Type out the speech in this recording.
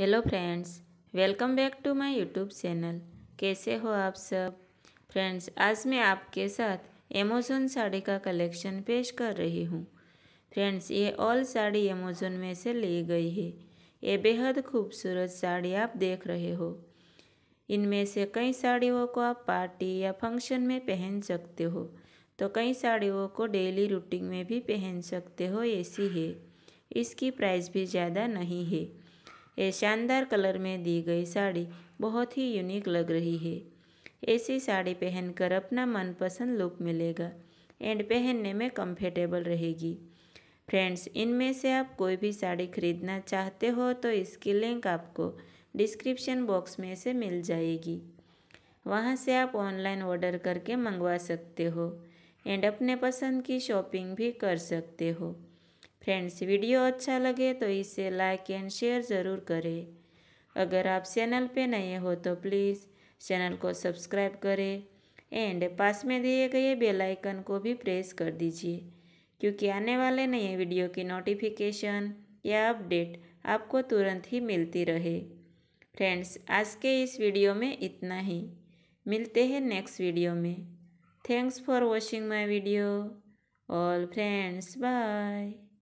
Hello friends, welcome back to my YouTube channel. कैसे हो आप सब? फ्रेंड्स, आज मैं आपके साथ अमेज़ोन साड़ी का कलेक्शन पेश कर रही हूँ। फ्रेंड्स, ये ऑल साड़ी अमेज़ोन में से ली गई है। ये बेहद खूबसूरत साड़ी आप देख रहे हो। इनमें से कई साड़ियों को आप पार्टी या फ़ंक्शन में पहन सकते हो। तो कई साड़ियों को डेली रूटीन में भी पहन सकते हो, ऐसी है। इसकी प्राइस भी ज़्यादा नहीं है। ये शानदार कलर में दी गई साड़ी बहुत ही यूनिक लग रही है। ऐसी साड़ी पहनकर अपना मनपसंद लुक मिलेगा एंड पहनने में कंफर्टेबल रहेगी। फ्रेंड्स इनमें से आप कोई भी साड़ी खरीदना चाहते हो तो इसकी लिंक आपको डिस्क्रिप्शन बॉक्स में से मिल जाएगी। वहाँ से आप ऑनलाइन ऑर्डर करके मंगवा सकते हो एंड अपने पसंद की शॉपिंग भी कर सकते हो। फ्रेंड्स, वीडियो अच्छा लगे तो इसे लाइक एंड शेयर ज़रूर करें। अगर आप चैनल पे नए हो तो प्लीज़ चैनल को सब्सक्राइब करें एंड पास में दिए गए बेल आइकन को भी प्रेस कर दीजिए, क्योंकि आने वाले नए वीडियो की नोटिफिकेशन या अपडेट आपको तुरंत ही मिलती रहे। फ्रेंड्स, आज के इस वीडियो में इतना ही। मिलते हैं नेक्स्ट वीडियो में। Thanks for watching my video. All friends, bye.